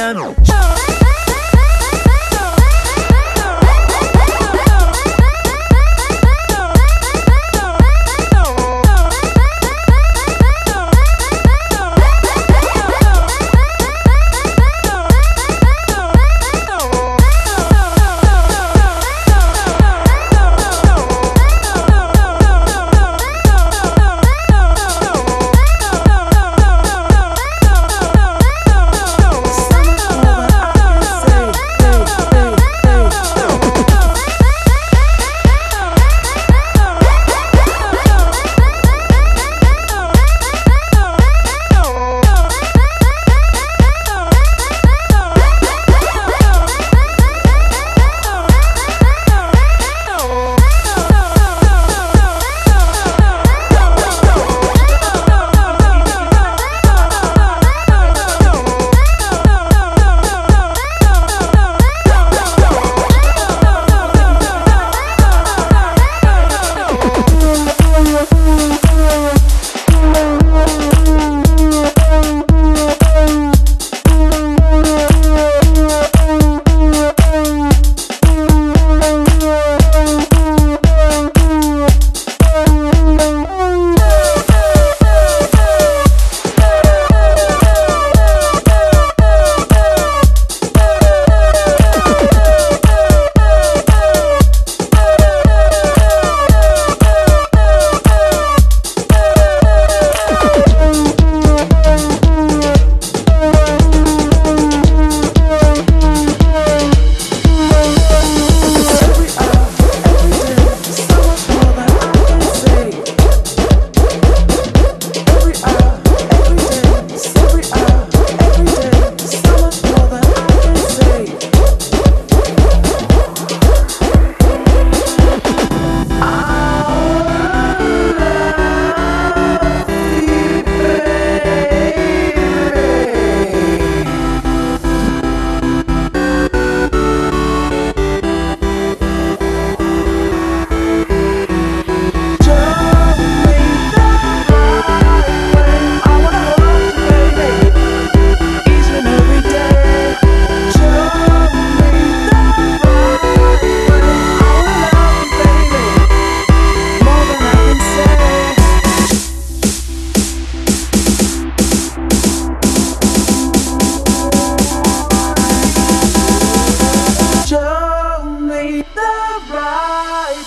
done.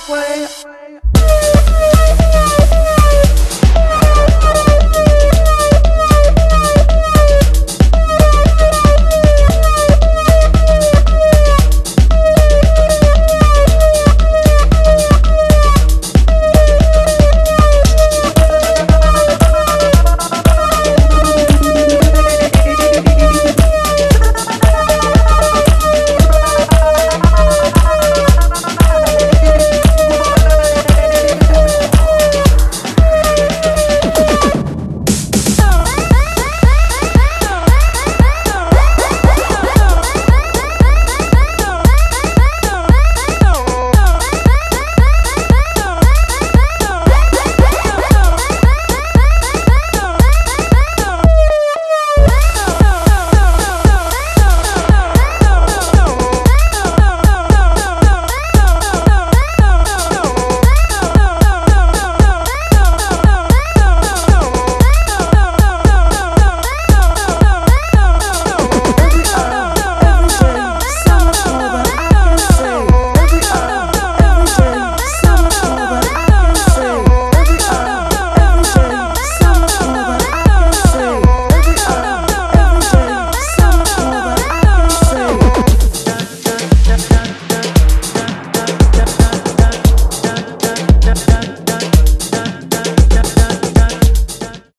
way